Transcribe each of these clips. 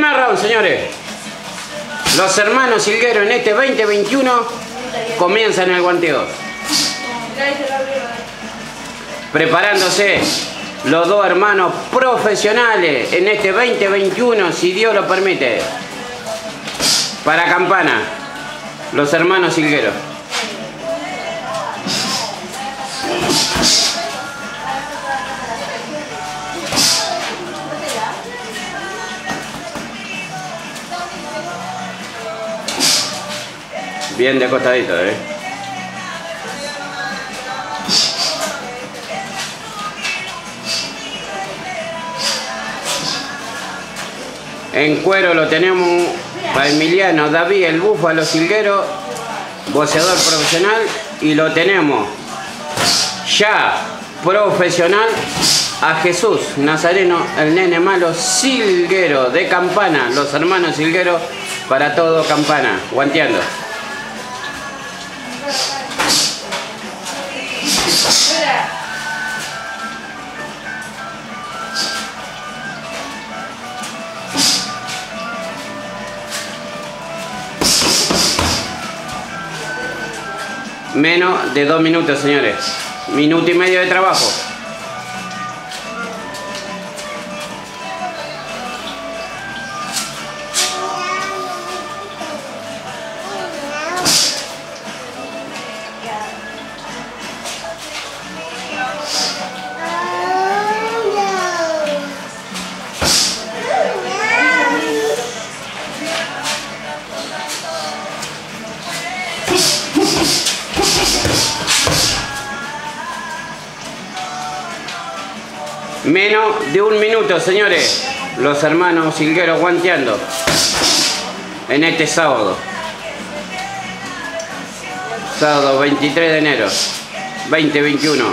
Primer señores. Los hermanos Silguero en este 2021 comienzan el guanteo. Preparándose los dos hermanos profesionales en este 2021, si Dios lo permite. Para campana, los hermanos Silguero. Bien de acostadito, eh. En cuero lo tenemos para Emiliano David, el búfalo silguero, boceador profesional, y lo tenemos ya profesional a Jesús Nazareno, el nene malo silguero de campana, los hermanos silgueros para todo campana, guanteando. Menos de dos minutos, señores. Minuto y medio de trabajo. Menos de un minuto, señores. Los hermanos Silgueros guanteando. En este sábado. Sábado 23 de enero 2021.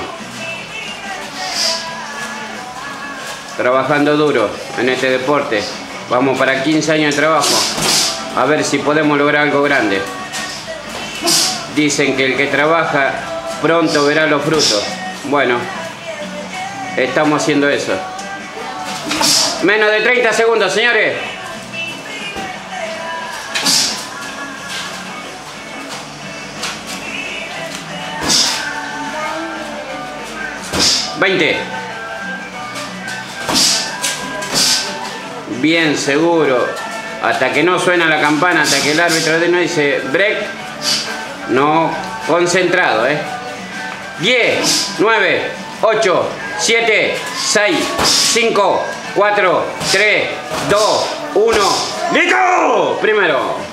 Trabajando duro en este deporte. Vamos para 15 años de trabajo. A ver si podemos lograr algo grande. Dicen que el que trabaja pronto verá los frutos. Bueno, Estamos haciendo eso. Menos de 30 segundos, señores. Veinte. Bien seguro. Hasta que no suena la campana, hasta que el árbitro no dice break. No, concentrado, ¿eh? 10, 9, 8, 7, 6, 5, 4, 3, 2, 1. ¡Listo! Primero.